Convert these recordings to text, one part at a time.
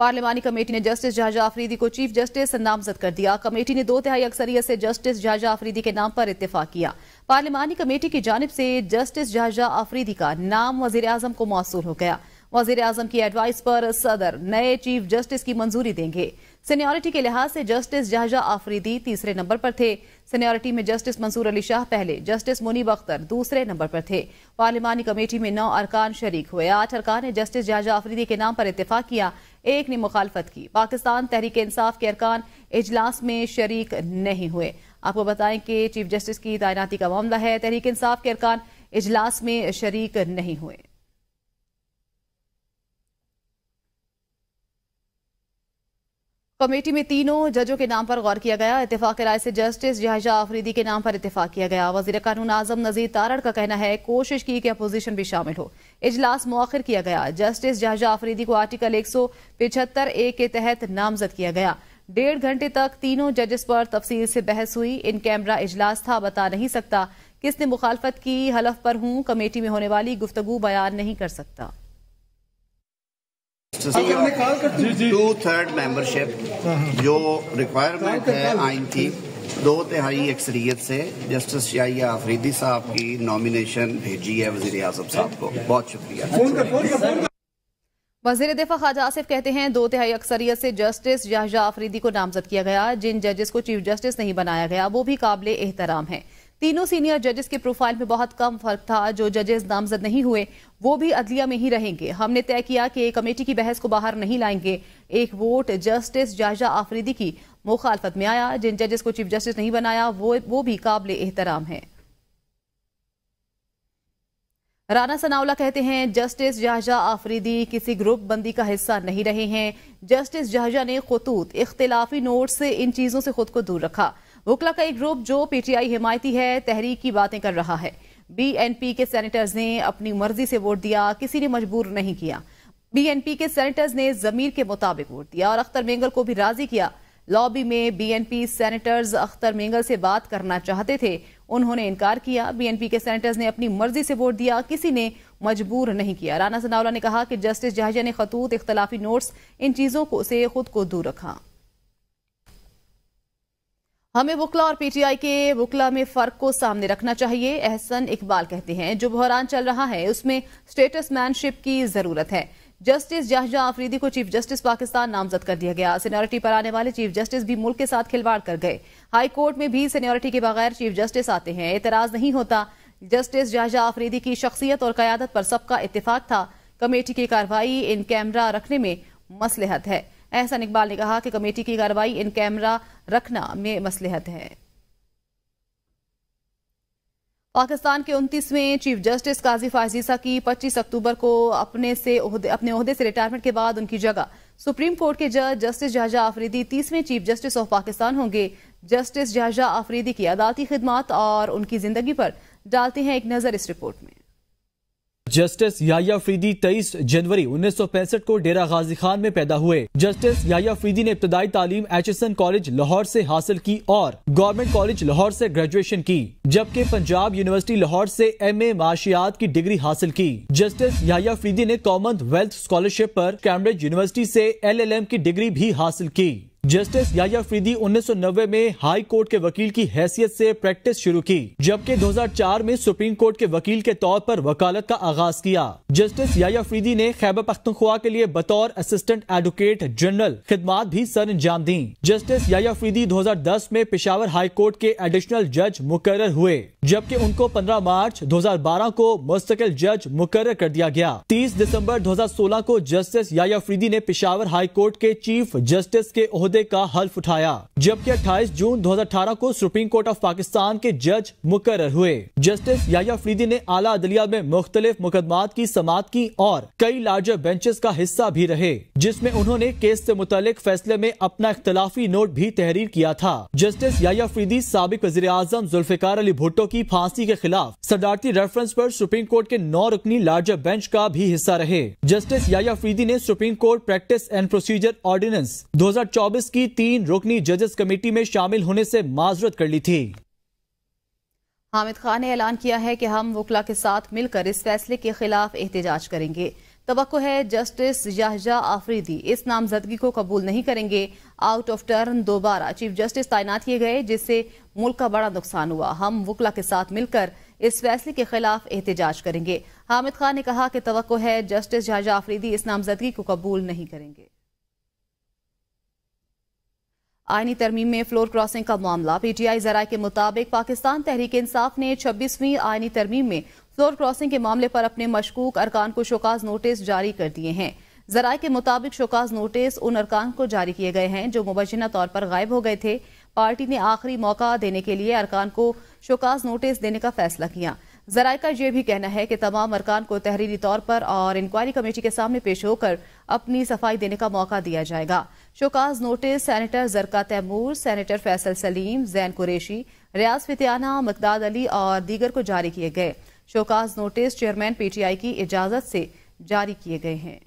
पार्लिमानी committee ने justice जहाजा आफरीदी को चीफ जस्टिस नामजद कर दिया। कमेटी ने दो तिहाई अक्सरियत से जस्टिस जहाजा आफरीदी के नाम पर इतफाक किया। पार्लियामानी कमेटी की जानब से जस्टिस जहाजा आफरीदी का नाम वज़ीर आज़म को मौसू हो गया। वज़ीर आज़म की एडवाइस पर सदर नए चीफ जस्टिस की मंजूरी देंगे। सीनियोरिटी के लिहाज से जस्टिस जहाजा आफरीदी तीसरे नंबर पर थे। सीनियोरिटी में जस्टिस मंसूर अली शाह पहले जस्टिस मुनीब अख्तर दूसरे नंबर पर थे। पार्लिमानी कमेटी में नौ अरकान शरीक हुए। आठ अरकान ने जस्टिस जहाजा आफरीदी के नाम पर इतफाक किया। एक ने मुखालफत की। पाकिस्तान तहरीक इंसाफ के अरकान इजलास में शरीक नहीं हुए। आपको बताएँ कि चीफ जस्टिस की तैनाती का मामला है। तहरीक इंसाफ के अरकान इजलास में शरीक नहीं हुए। कमेटी में तीनों जजों के नाम पर गौर किया गया। इतफाक राय से जस्टिस जहाजा आफरीदी के नाम पर इतफाक किया गया। वज़ीर कानून आज़म नजीर तारड़ का कहना है, कोशिश की कि अपोजिशन भी शामिल हो। इजलास मौखर किया गया। जस्टिस जहाजा आफरीदी को आर्टिकल एक सौ पिछहत्तर ए के तहत नामजद किया गया। डेढ़ घंटे तक तीनों जजेस पर तफसील से बहस हुई। इन कैमरा इजलास था, बता नहीं सकता। किसने मुखालफत की, हलफ पर हूँ, कमेटी में होने वाली गुफ्तगु बयान नहीं कर सकता। टू थर्ड मेंबरशिप जो रिक्वायरमेंट है आइन की। दो तिहाई अक्सरियत से जस्टिस शाहिया आफरीदी साहब की नॉमिनेशन भेजी है वज़ीर आज़म साहब को। बहुत शुक्रिया। वज़ीर दिफा ख्वाजा आसिफ कहते हैं दो तिहाई अक्सरियत से जस्टिस जहाजा आफरीदी को नामजद किया गया जिन जजेस को चीफ जस्टिस नहीं बनाया गया वो भी काबिल एहतराम है। तीनों सीनियर जजेस के प्रोफ़ाइल में बहुत कम फ़र्क था। जो जजेस नामजद नहीं हुए, वो भी अदलिया में ही रहेंगे। हमने तय किया कि कमेटी की बहस को बाहर नहीं लाएँगे। एक वोट जस्टिस जायजा आफरीदी की मुखालफत में आया। जिन जजेस को चीफ जस्टिस नहीं बनाया, वो वो भी काबिल एहतराम है। राना सनाउला कहते हैं, जस्टिस जहाजा आफरीदी किसी ग्रुप बंदी का हिस्सा नहीं रहे हैं। जस्टिस जहाजा ने खतूत, इख्तलाफी नोट से इन चीज़ों से खुद को दूर रखा। वकला का एक ग्रुप जो पीटीआई हिमायती है, तहरीक की बातें कर रहा है। बीएनपी के सेनेटर्स ने अपनी मर्ज़ी से वोट दिया, किसी ने मजबूर नहीं किया। बीएनपी के सेनेटर्स ने जमीर के मुताबिक वोट दिया और अख्तर मेंगल को भी राज़ी किया। लॉबी में बीएनपी सेनेटर्स अख्तर मेंगल से बात करना चाहते थे, उन्होंने इनकार किया। बीएनपी के सेनेटर्स ने अपनी मर्ज़ी से वोट दिया, किसी ने मजबूर नहीं किया। राना सनावला ने कहा कि जस्टिस जहाजिया ने खतूत, इख्तलाफी नोट्स, इन चीज़ों को से खुद को दूर रखा। हमें वकला और पीटीआई के वकला में फ़र्क को सामने रखना चाहिए, एहसन इकबाल कहते हैं। जो बहरान चल रहा है, उसमें स्टेटस मैनशिप की ज़रूरत है। जस्टिस जहाजा आफरीदी को चीफ जस्टिस पाकिस्तान नामजद कर दिया गया। सीनियोरिटी पर आने वाले चीफ जस्टिस भी मुल्क के साथ खिलवाड़ कर गए। हाई कोर्ट में भी सीनियोरिटी के बगैर चीफ जस्टिस आते हैं। एतराज़ नहीं होता। जस्टिस जहाजा आफरीदी की शख्सियत और क्यादत पर सबका इतफाक था। कमेटी की कार्रवाई इन कैमरा रखने में मसलहत है। एहसन इकबाल ने कहा कि कमेटी की कार्रवाई इन कैमरा रखना में मसलहत है। पाकिस्तान के उनतीसवें चीफ जस्टिस काजी फाजीसा की 25 अक्टूबर को अपने से अपने अहदे से रिटायरमेंट के बाद उनकी जगह। सुप्रीम कोर्ट के जज जस्टिस जहाजा आफरीदी तीसवें चीफ जस्टिस ऑफ़ पाकिस्तान होंगे। जस्टिस जहाजा आफरीदी की अदालती खिदमत और उनकी ज़िंदगी पर डालते हैं एक नज़र इस रिपोर्ट में। जस्टिस याया फ्रीदी तेईस जनवरी उन्नीस सौ पैंसठ को डेरा गाजी खान में पैदा हुए। जस्टिस याया फ्रीदी ने इब्तदाई तालीम Aitchison college Lahore से हासिल की और गवर्नमेंट कॉलेज लाहौर से ग्रेजुएशन की, जबकि पंजाब यूनिवर्सिटी लाहौर से एम ए माशियात की डिग्री हासिल की। जस्टिस याया फ्रीदी ने कॉमनवेल्थ स्कॉलरशिप पर कैम्ब्रिज यूनिवर्सिटी से एल एल एम की डिग्री भी हासिल की। जस्टिस याया फ्रीदी 1990 में हाई कोर्ट के वकील की हैसियत से प्रैक्टिस शुरू की, जबकि 2004 में सुप्रीम कोर्ट के वकील के तौर पर वकालत का आगाज़ किया। जस्टिस याया फ्रीदी ने खैबर पख्तनख्वा के लिए बतौर असिस्टेंट एडवोकेट जनरल खिदमात भी सर अंजाम दी। जस्टिस याया फ्रीदी 2010 में पिशावर हाई कोर्ट के एडिशनल जज मुकर हुए, जबकि उनको 15 मार्च 2012 को मुस्तकिल जज मुकर कर दिया गया। 30 दिसंबर 2016 को जस्टिस याया फ्रीदी ने पिशावर हाई कोर्ट के चीफ जस्टिस के अहदे का हल्फ उठाया, जबकि 28 जून 2018 को सुप्रीम कोर्ट ऑफ़ पाकिस्तान के जज मुकर हुए। जस्टिस याया फ्रीदी ने आला अदलिया में मुख्तलिफ़ मुकदमात की समात की और कई लार्जर बेंचेस का हिस्सा भी रहे, जिसमें उन्होंने केस से मुतालिक फैसले में अपना इख्तलाफी नोट भी तहरीर किया था। जस्टिस याया फ्रीदी सबक वजी आज़म जुल्फिकार अली भुट्टो की फांसी के खिलाफ सदारती रेफरेंस पर सुप्रीम कोर्ट के नौ रुकनी लार्जर बेंच का भी हिस्सा रहे। जस्टिस याया फ्रीदी ने supreme court practice and procedure ordinance 2024 की तीन रुकनी जजेस कमेटी में शामिल होने से माजरत कर ली थी। हामिद खान ने ऐलान किया है कि हम वकला के साथ मिलकर इस फैसले के खिलाफ एहतजाज करेंगे। तो है जस्टिस याहजा आफरीदी। इस नामजदगी को कबूल नहीं करेंगे। आउट ऑफ़ टर्न दोबारा चीफ जस्टिस तैनात किए गए, जिससे मुल्क का बड़ा नुकसान हुआ। हम वकला के साथ मिलकर इस फैसले के खिलाफ एहतजाज करेंगे। हामिद खान ने कहा कि तो है जस्टिस याहजा आफरीदी इस नामजदगी को कबूल नहीं करेंगे। आईनी तरमीम में फ्लोर क्रॉसिंग का मामला। पीटीआई जराये के मुताबिक पाकिस्तान तहरीक इंसाफ ने छब्बीसवीं आईनी तरमीम में फ्लोर क्रॉसिंग के मामले पर अपने मशकूक अरकान को शोकाज नोटिस जारी कर दिए हैं। जराये के मुताबिक शोकाज नोटिस उन अरकान को जारी किए गए हैं जो मुबजना तौर पर गायब हो गए थे। पार्टी ने आखिरी मौका देने के लिए अरकान को शोकाज नोटिस देने का फैसला किया। जराये का यह भी कहना है कि तमाम अरकान को तहरीरी तौर पर और इंक्वायरी कमेटी के सामने पेश होकर अपनी सफ़ाई देने का मौका दिया जाएगा। Show cause notice, senator Zarqa Taimur, senator Faisal Saleem, Zain Qureshi, Riaz Fatyana, Miqdad Ali और दीगर को जारी किए गए। शोकाज नोटिस चेयरमैन पीटीआई की इजाज़त से जारी किए गए हैं।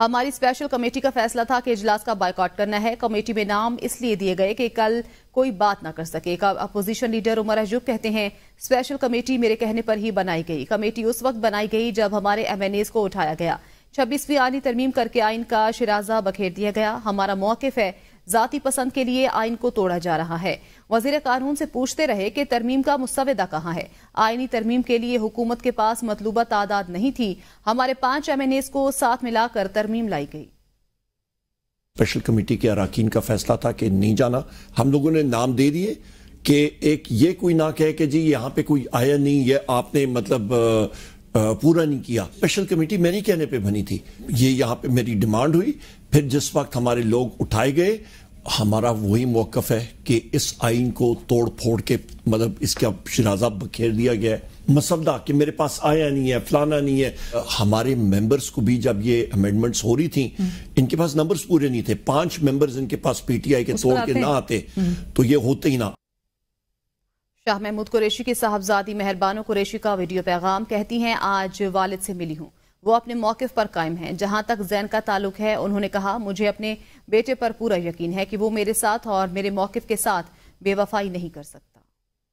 हमारी स्पेशल कमेटी का फैसला था कि इजलास का बायकॉट करना है। कमेटी में नाम इसलिए दिए गए कि कल कोई बात ना कर सके। अपोजिशन लीडर उमर अजूब कहते हैं, स्पेशल कमेटी मेरे कहने पर ही बनाई गई। कमेटी उस वक्त बनाई गई जब हमारे एमएनएस को उठाया गया। छब्बीसवीं आनी तरमीम करके आइन का शराजा बखेर दिया गया। हमारा मौकफ है जाति पसंद के लिए आइन को तोड़ा जा रहा है। वज़ीर कानून से पूछते रहे कि तरमीम का मुस्तविदा कहाँ है। आइनी तरमीम के लिए हुकूमत के पास मतलूबा तादाद नहीं थी। हमारे पाँच एम एन एस को साथ मिलाकर तरमीम लाई गई। स्पेशल कमेटी के अरकान का फैसला था कि नहीं जाना। हम लोगों ने नाम दे दिए कि एक ये कोई ना कहे कि जी यहाँ पे कोई आया नहीं, ये आपने मतलब पूरा नहीं किया। स्पेशल कमेटी मेरी कहने पे बनी थी। ये यहाँ पे मेरी डिमांड हुई। फिर जिस वक्त हमारे लोग उठाए गए हमारा वही मौकफ है कि इस आइन को तोड़ फोड़ के मतलब इसका शराजा बखेर दिया गया है। मसवदा कि मेरे पास आया नहीं है फलाना नहीं है। हमारे मेंबर्स को भी जब ये अमेंडमेंट्स हो रही थी इनके पास नंबर्स पूरे नहीं थे। पाँच मेंबर्स इनके पास पीटीआई के तोड़ के ना आते हम्म। तो ये होते ही ना। शाह महमूद कुरेशी की साहबजादी मेहरबानो कुरेशी का वीडियो पैगाम कहती हैं, आज वालिद से मिली हूँ। वो अपने मौकफ पर कायम हैं। जहाँ तक जैन का ताल्लुक है, उन्होंने कहा, मुझे अपने बेटे पर पूरा यकीन है कि वो मेरे साथ और मेरे मौकफ के साथ बेवफाई नहीं कर सकता।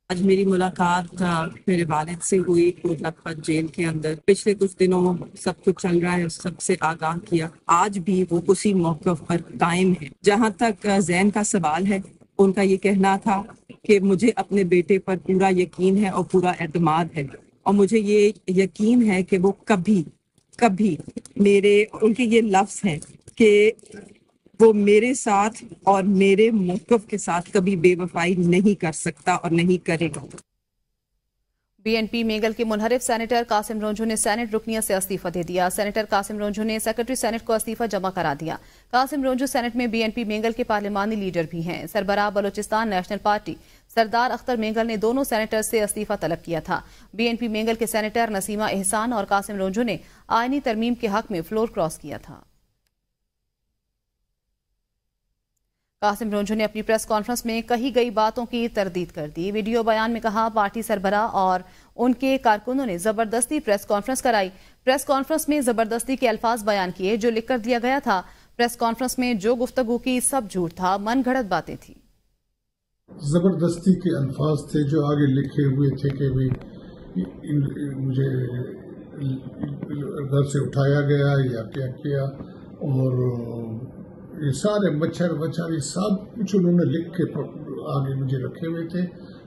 आज मेरी मुलाकात मेरे वालिद से हुई जेल के अंदर। पिछले कुछ दिनों सब कुछ चल रहा है सबसे आगाह किया, आज भी वो उसी मौकफ पर कायम है। जहाँ तक जैन का सवाल है उनका ये कहना था कि मुझे अपने बेटे पर पूरा यकीन है और पूरा एतमाद है। और मुझे ये यकीन है कि वो कभी कभी मेरे, उनके ये लफ्स हैं कि वो मेरे साथ और मेरे मौकफ के साथ कभी बेवफाई नहीं कर सकता और नहीं करेगा। बीएनपी मेगल के मुनहरिफ सेनेटर कासिम रोंझू ने सेनेट रुकनिया से इस्तीफा दे दिया। सेनेटर कासिम रोंझू ने सेक्रेटरी सेनेट को इस्तीफा जमा करा दिया। कासिम रोंझू सेनेट में बीएनपी मेंगल के पार्लिमानी लीडर भी हैं। सरबराह बलोचिस्तान नेशनल पार्टी सरदार अख्तर मेंगल ने दोनों सेनेटर से इस्तीफा तलब किया था। बीएनपी मेंगल के सेनेटर नसीमा एहसान और कासिम रोंझू ने आयनी तरमीम के हक में फ्लोर क्रॉस किया था। कासिम रोंझो ने अपनी प्रेस कॉन्फ्रेंस में कही गई बातों की तरदीद कर दी। वीडियो बयान में कहा, पार्टी सरबरा और उनके कारकुनों ने ज़बरदस्ती प्रेस कॉन्फ्रेंस कराई। प्रेस कॉन्फ्रेंस में ज़बरदस्ती के अल्फाज बयान किए, जो लिखकर दिया गया था। प्रेस कॉन्फ्रेंस में जो गुफ्तगु की सब झूठ था, मन घड़त बातें थी। ज़बरदस्ती के अल्फाज थे जो आगे लिखे हुए थे कि मुझे घर से उठाया गया या क्या किया और ये सारे मच्छर वच्छर ये सब कुछ उन्होंने लिख के आगे मुझे रखे हुए थे,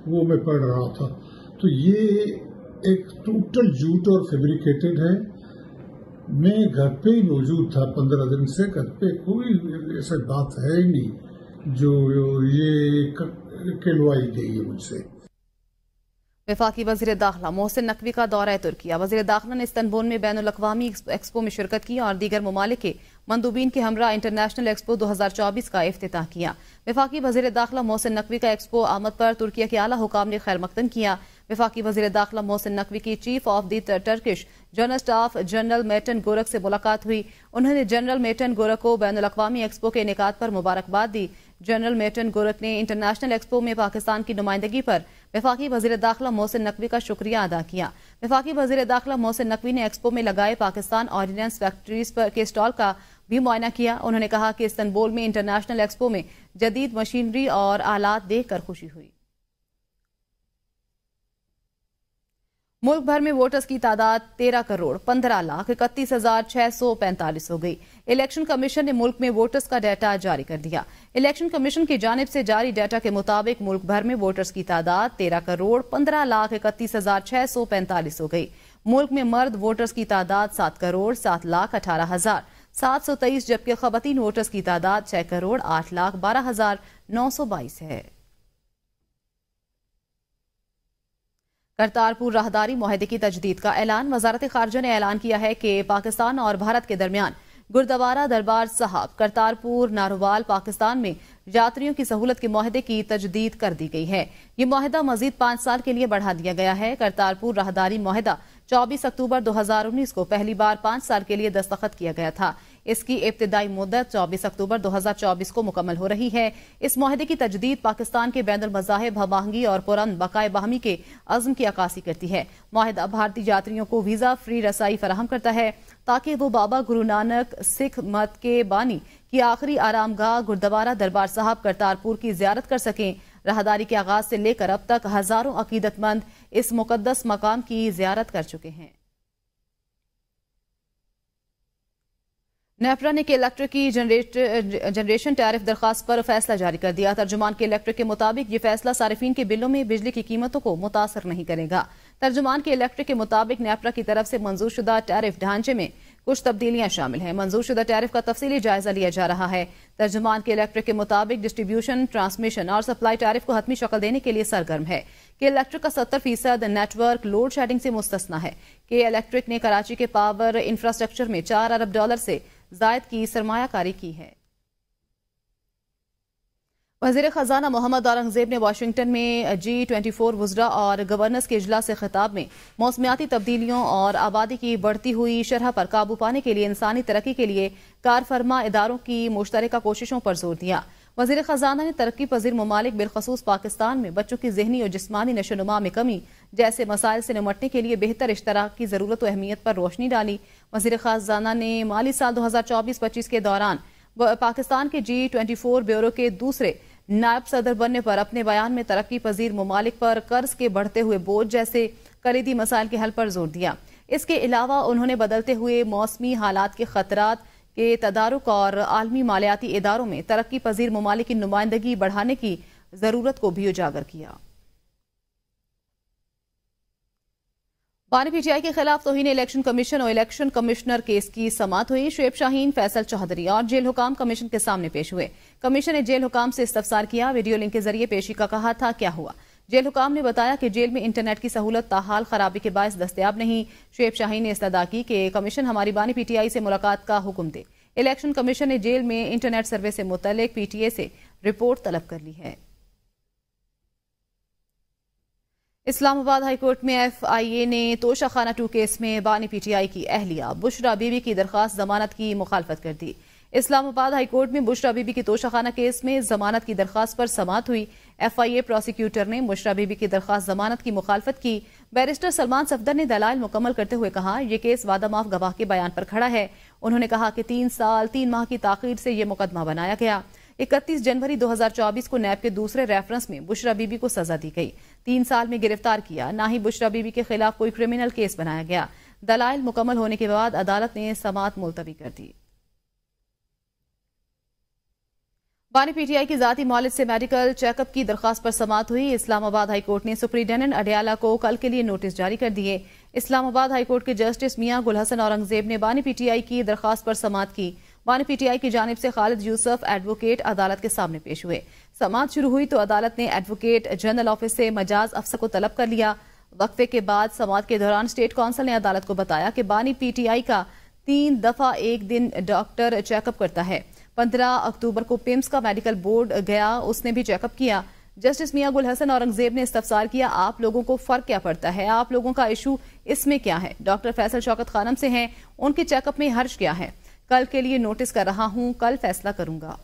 वो मैं पढ़ रहा था। तो ये एक टोटल झूठ और फेब्रिकेटेड है। मैं घर पे ही मौजूद था पंद्रह दिन से, घर पे कोई ऐसा बात है ही नहीं जो ये कहलवाई गई है मुझसे। विफाकी वज़ीर दाखिला, मोहसिन नकवी का दौरा तुर्किया वज़ीर दाखिला ने इस्तनबुल में बैन अवी एक्सपो में शिरकत की और दीगर ममालिक के मंदूबीन के हमरा इंटरनेशनल एक्सपो 2024 का अफ्ताह किया। विफाकी वज़ीर दाखिला मोहसिन नकवी का एक्सपो आमद पर तुर्किया के आला हुकाम ने खैर मकदम किया। विफाकी वज़ीर दाखिला मोहसिन नकवी की chief of the Turkish general staff general Metin Gurak से मुलाकात हुई। उन्होंने जनरल मेटन गोरख को बैन अवी एक्सपो के इनका पर मुबारकबाद दी। जनरल मेटन गोरख ने इंटरनेशनल एक्सपो में पाकिस्तान की नुमाइंदगी पर विफाकी वज़ीर दाखिला मोहसिन नकवी का शुक्रिया अदा किया। विफाकी वज़ीर दाखिला मोहसिन नकवी ने एक्सपो में लगाए पाकिस्तान ऑर्डिनेंस फैक्ट्रीज के स्टॉल का भी मुआयना किया। उन्होंने कहा कि इस्तंबुल में इंटरनेशनल एक्सपो में जदीद मशीनरी और आलात देखकर खुशी हुई। मुल्क भर में वोटर्स की तादाद तेरह करोड़, पंद्रह लाख, इकतीस हज़ार छह सौ पैंतालीस हो गई। इलेक्शन कमीशन ने मुल्क में वोटर्स का डाटा जारी कर दिया। इलेक्शन कमीशन की जानब से जारी डाटा के मुताबिक मुल्क भर में वोटर्स की तादाद तेरह करोड़, पंद्रह लाख, इकतीस हज़ार छह सौ पैंतालीस हो गई। मुल्क में मर्द वोटर्स की तादाद सात करोड़, सात लाख अठारह हज़ार। सात सौ तेईस जबकि खवतीन वोटर्स की तादाद छह करोड़ आठ लाख बारह हज़ार नौ सौ बाईस है। करतारपुर राहदारी माहे की तजदीद का ऐलान। वजारत खारजा ने ऐलान किया है कि पाकिस्तान और भारत के दरमियान गुरुद्वारा दरबार साहब करतारपुर नारोवाल, पाकिस्तान में यात्रियों की सहूलत के माहदे की तजदीद कर दी गई है। ये माहदा मजीद पाँच साल के लिए बढ़ा दिया गया है। करतारपुर राहदारी माहदा 24 अक्टूबर 2019 को पहली बार पाँच साल के लिए दस्तखत किया गया था। इसकी इब्तदाई मुद्दत 24 अक्टूबर 2024 को मुकम्मल हो रही है। इस माहदे की तजदीद पाकिस्तान के बैन मजाहब हमाहंगी और पुरान बकाए बाहमी के अज़म की अक्सी करती है। माहदा भारतीय यात्रियों को वीज़ा फ्री रसाई फराहम करता है ताकि वो बाबा गुरु नानक सिख मत के बानी की आखिरी आरामगाह गुरुद्वारा दरबार साहब करतारपुर की जियारत कर सकें। राहदारी के आगाज़ से लेकर अब तक हज़ारों अकीदतमंद इस मुकदस मकाम की जियारत कर चुके हैं। नेपरा ने के इलेक्ट्रिक की जनरेशन टैरिफ दरखास्त पर फैसला जारी कर दिया। तर्जुमान के इलेक्ट्रिक के मुताबिक ये फैसला सार्फिन के बिलों में बिजली की कीमतों को मुतासर नहीं करेगा। तर्जुमान के इलेक्ट्रिक के मुताबिक नेपरा की तरफ़ से मंजूर शुदा टैरिफ ढांचे में कुछ तब्दीलियाँ शामिल हैं। मंजूर शुदा टैरिफ का तफसीली जायजा लिया जा रहा है। तर्जमान के इलेक्ट्रिक के मुताबिक डिस्ट्रीब्यूशन, ट्रांसमिशन और सप्लाई टैरिफ को हतमी शक्ल देने के लिए सरगर्म है। कि इलेक्ट्रिक का सत्तर फ़ीसद नेटवर्क लोड शेडिंग से मुस्तना है। कि इलेक्ट्रिक ने कराची के पावर इंफ्रास्ट्रक्चर में चार अरब डॉलर से जायद की सरमाकारी की है। वज़ीर खजाना मोहम्मद औरंगज़ेब ने वाशिंगटन में जी ट्वेंटी फोर वजरा और गवर्नर्स के अजलास खिताब में मौसमियाती तब्दीलियों और आबादी की बढ़ती हुई शरह पर काबू पाने के लिए इंसानी तरक्की के लिए कार फरमा इदारों की मुश्तर कोशिशों पर ज़ोर दिया। वज़ीर खजाना ने तरक्की पजीर ममालिक बिलखसूस पाकिस्तान में बच्चों की जहनी और जिसमानी नशोनुमा में कमी जैसे मसाइल से निमटने के लिए बेहतर इश्तराक की ज़रूरत व अहमियत पर रोशनी डाली। वज़ीर खजाना ने माली साल दो हज़ार चौबीस पच्चीस के दौरान पाकिस्तान के जी ट्वेंटी फोर ब्यूरो के दूसरे नायब सदर बनने पर अपने बयान में तरक्की पजीर ममालिक पर कर्ज के बढ़ते हुए बोझ जैसे कलीदी मसाइल के हल पर ज़ोर दिया। इसके अलावा उन्होंने बदलते हुए मौसमी हालात के खतरात के तदारक और आलमी मालियाती इदारों में तरक्की पजीर ममालिक की नुमाइंदगी बढ़ाने की ज़रूरत को भी उजागर किया। पानी पीटीआई के खिलाफ तोहिन इलेक्शन कमीशन और इलेक्शन कमिश्नर केस की समात हुई। शुएब शाहीन, फैसल चौधरी और जेल हुकाम कमीशन के सामने पेश हुए। कमीशन ने जेल हुकाम से इस्तफसार किया। वीडियो लिंक के ज़रिए पेशी का कहा था, क्या हुआ? जेल हुकाम ने बताया कि जेल में इंटरनेट की सहूलत, ताहाल, खराबी के बायस दस्तियाब नहीं। शुएब शाहीन ने इस्तदा की कि कमीशन हमारी बानी पीटीआई से मुलाकात का हुक्म दे। इलेक्शन कमीशन ने जेल में इंटरनेट सर्वे से मुतलक पीटीए से रिपोर्ट तलब कर ली है। इस्लामाबाद हाईकोर्ट में एफआईए ने तोशाखाना टू केस में बानी पीटीआई की अहलिया। बुशरा बीबी की दरखास्त जमानत की मुखालफत कर दी। इस्लामाबाद हाईकोर्ट में बुशरा बीबी की तोशाखाना केस में जमानत की दरखास्त पर समात हुई। एफआईए प्रोसिक्यूटर ने बुशरा बीबी की दरखास्त जमानत की मुखालफत की। बैरिस्टर सलमान सफदर ने दलाल मुकम्मल करते हुए कहा यह केस वादा माफ़ गवाह के बयान पर खड़ा है। उन्होंने कहा कि तीन साल, तीन माह की ताखिर से यह मुकदमा बनाया गया। इकतीस जनवरी 2024 को नैब के दूसरे रेफरेंस में बुशरा बीबी को सजा दी गई। तीन साल में गिरफ़्तार किया। न ही बुशरा बीबी के खिलाफ कोई क्रिमिनल केस बनाया गया। दलाइल मुकम्मल होने के बाद अदालत ने समात मुलतवी कर दी। बानी पीटीआई की जाती मौलद से मेडिकल चेकअप की दरखास्त पर समात हुई। इस्लामाबाद हाईकोर्ट ने सुप्रीडेंडेंट अडियाला को कल के लिए नोटिस जारी कर दिए। इस्लामाबाद हाईकोर्ट के जस्टिस मियाँ गुलहसन औरंगज़ेब ने बानी पीटीआई की दरखास्त पर समात की। बानी पीटीआई की जानब से खालिद यूसुफ एडवोकेट अदालत के सामने पेश हुए। समात शुरू हुई तो अदालत ने एडवोकेट जनरल ऑफ़िस से मजाज अफसर को तलब कर लिया। वक्फे के बाद समात के दौरान स्टेट काउंसिल ने अदालत को बताया कि बानी पीटीआई का तीन दफ़ा एक दिन डॉक्टर चेकअप करता है। पंद्रह अक्टूबर को पिम्स का मेडिकल बोर्ड गया, उसने भी चेकअप किया। जस्टिस मियाँ गुल हसन औरंगज़ेब ने इस्तफसार किया, आप लोगों को फ़र्क क्या पड़ता है? आप लोगों का इशू इसमें क्या है? डॉक्टर फैसल शौकत खानम से हैं, उनके चेकअप में हर्ष क्या है? कल के लिए नोटिस कर रहा हूँ, कल फैसला करूँगा।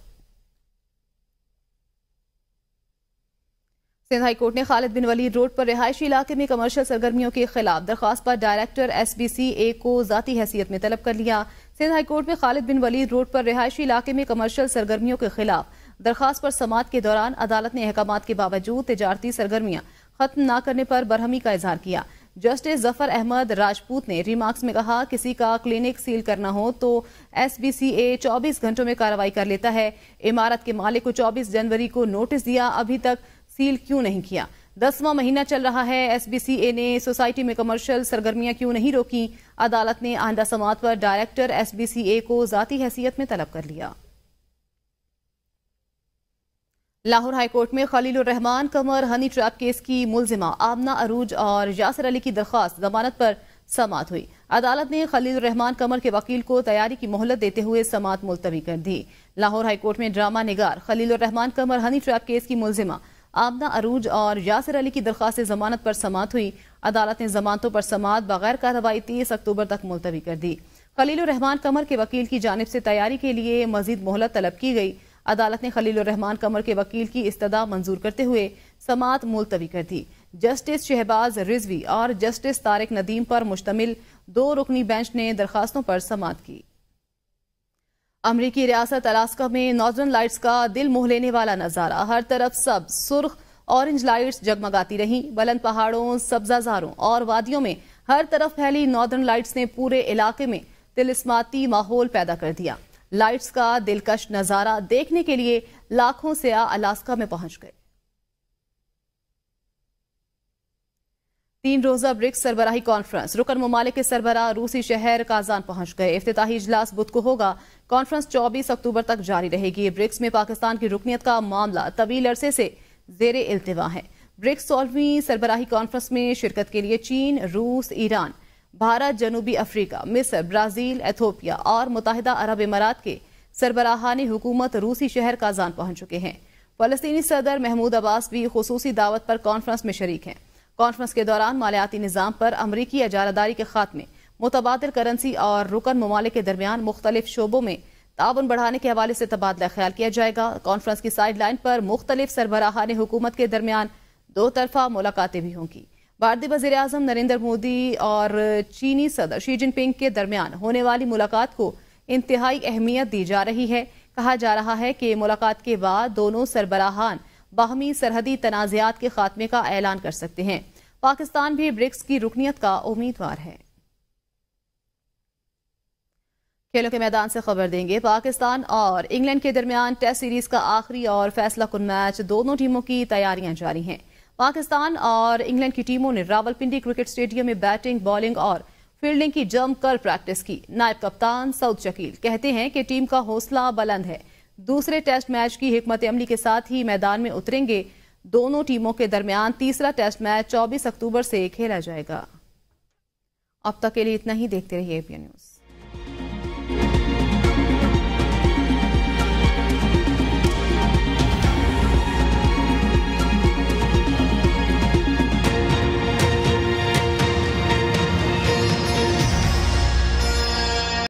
सिंध हाईकोर्ट ने खालिद बिन वलीद रोड पर रिहायशी इलाके में कमर्शियल सरगर्मियों के खिलाफ दरखास्त पर डायरेक्टर एसबीसी ए को जाती हैसियत में तलब कर लिया। सिंध हाईकोर्ट में खालिद बिन वलीद रोड पर रिहायशी इलाके में कमर्शियल सरगर्मियों के खिलाफ दरखास्त पर समात के दौरान अदालत ने अहकाम के बावजूद तजारती सरगर्मियाँ खत्म न करने पर बरहमी का इजहार किया। जस्टिस ज़फ़र अहमद राजपूत ने रिमार्क्स में कहा, किसी का क्लिनिक सील करना हो तो एसबीसीए 24 घंटों में कार्रवाई कर लेता है। इमारत के मालिक को 24 जनवरी को नोटिस दिया, अभी तक सील क्यों नहीं किया? दसवां महीना चल रहा है एसबीसीए ने सोसाइटी में कमर्शियल सरगर्मियाँ क्यों नहीं रोकी? अदालत ने आंदा समात पर डायरेक्टर एसबीसीए को जाती हैसियत में तलब कर लिया। लाहौर हाईकोर्ट में Khalil Rehman Qamar honey trap case की मुलजिमा आमना अरूज और यासर अली की दरख्वास्त जमानत पर समात हुई। अदालत ने खलील रहमान कमर के वकील को तैयारी की मोहलत देते हुए समात मुलतवी कर दी। लाहौर हाईकोर्ट में ड्रामा निगार Khalil Rehman Qamar honey trap case की मुलजिमा आमना अरूज और यासर अली की दरख्वास्त जमानत पर समात हुई। अदालत ने जमानतों पर समात बगैर कार्रवाई तीस अक्टूबर तक मुलतवी कर दी। खलील रहमान कमर के वकील की जानब से तैयारी के लिए मजीद मोहलत तलब की गई। अदालत ने खलील रहमान कमर के वकील की इस्तदा मंजूर करते हुए समात मुलतवी कर दी। जस्टिस शहबाज रिजवी और जस्टिस तारिक नदीम पर मुश्तमिल दो रुकनी बेंच ने दरखास्तों पर समात की। अमरीकी रियासत अलास्का में नॉर्दर्न लाइट्स का दिल मोह लेने वाला नज़ारा। हर तरफ़ सब सुर्ख, ऑरेंज लाइट्स जगमगाती रही। बुलंद पहाड़ों सब्जाजारों और वादियों में हर तरफ़ फैली नॉर्दर्न लाइट्स ने पूरे इलाके में तिलिस्माती माहौल पैदा कर दिया। लाइट्स का दिलकश नज़ारा देखने के लिए लाखों से अलास्का में पहुँच गए। तीन रोजा ब्रिक्स सरबराही कॉन्फ्रेंस रुकन ममालिक के सरबराह रूसी शहर काजान पहुँच गए। इफ्ताही इजलास बुध को होगा। कॉन्फ्रेंस 24 अक्टूबर तक जारी रहेगी। ब्रिक्स में पाकिस्तान की रुकनीत का मामला तवील अरसे से जेर अल्तवा है। ब्रिक्स सोलहवीं सरबराही कॉन्फ्रेंस में शिरकत के लिए चीन, रूस, ईरान भारत जनूबी अफ्रीका, मिस्र, ब्राज़ील, एथोपिया और मुतहदा अरब इमारात के सरबराहानी हुकूमत रूसी शहर काजान पहुँच चुके हैं। फलस्तीनी सदर महमूद अब्बास भी खसूसी दावत पर कॉन्फ्रेंस में शरीक हैं। कॉन्फ्रेंस के दौरान मालियाती निज़ाम पर अमरीकी अजारादारी के खात्मे, मुतबादल करेंसी और रुकन ममालिक के दरमियान मुख्तलिफ़ शोबों में ताउन बढ़ाने के हवाले से तबादला ख्याल किया जाएगा। कॉन्फ्रेंस की साइड लाइन पर मुख्तलिफ़ सरबराहान हुकूमत के दरमियान दो तरफा मुलाकातें भी होंगी। भारतीय वज़ीर अजम नरेंद्र मोदी और चीनी सदर शी जिनपिंग के दरमियान होने वाली मुलाकात को इंतहाई अहमियत दी जा रही है। कहा जा रहा है कि मुलाकात के बाद दोनों सरबराहान बाहमी सरहदी तनाज़ात के खात्मे का ऐलान कर सकते हैं। पाकिस्तान भी ब्रिक्स की रुकनीत का उम्मीदवार है। खेलों के मैदान से खबर देंगे, पाकिस्तान और इंग्लैंड के दरमियान टेस्ट सीरीज़ का आखिरी और फैसला कुन मैच दोनों टीमों की तैयारियाँ जारी हैं। पाकिस्तान और इंग्लैंड की टीमों ने रावलपिंडी क्रिकेट स्टेडियम में बैटिंग, बॉलिंग और फील्डिंग की जमकर प्रैक्टिस की। नायब कप्तान सऊद शकील कहते हैं कि टीम का हौसला बुलंद है। दूसरे टेस्ट मैच की हिकमत अमली के साथ ही मैदान में उतरेंगे। दोनों टीमों के दरमियान तीसरा टेस्ट मैच 24 अक्टूबर से खेला जाएगा। अब तक के लिए इतना ही। देखते रहिए एपीएन न्यूज़